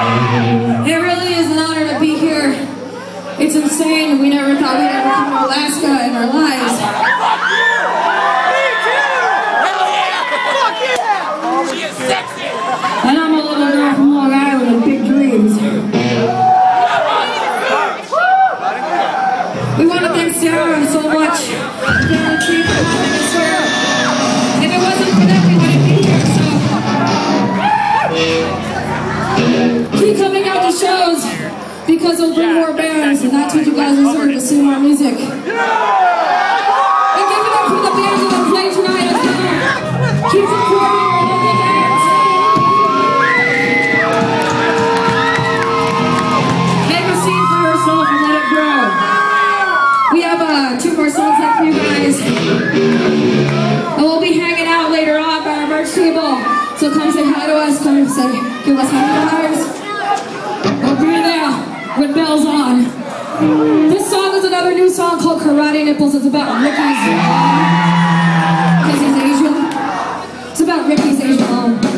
It really is an honor to be here. It's insane. We never thought we'd ever come to Alaska in our lives. Because they'll bring more bands, and that's what you guys deserve to see more music. And give it up for the bands that will play tonight as well. Keep supporting local bands. Make a scene for yourself and let it grow. We have uh, two more songs left for you guys. And we'll be hanging out later on by our merch table. So come say hi to us, come say, give us happy flowers. With bells on. This song is another new song called Karate Nipples. It's about Ricky's. Because he's Asian. It's about Ricky's Asian mom.